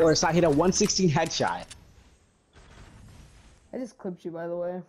Or if I hit a 116 headshot. I just clipped you, by the way.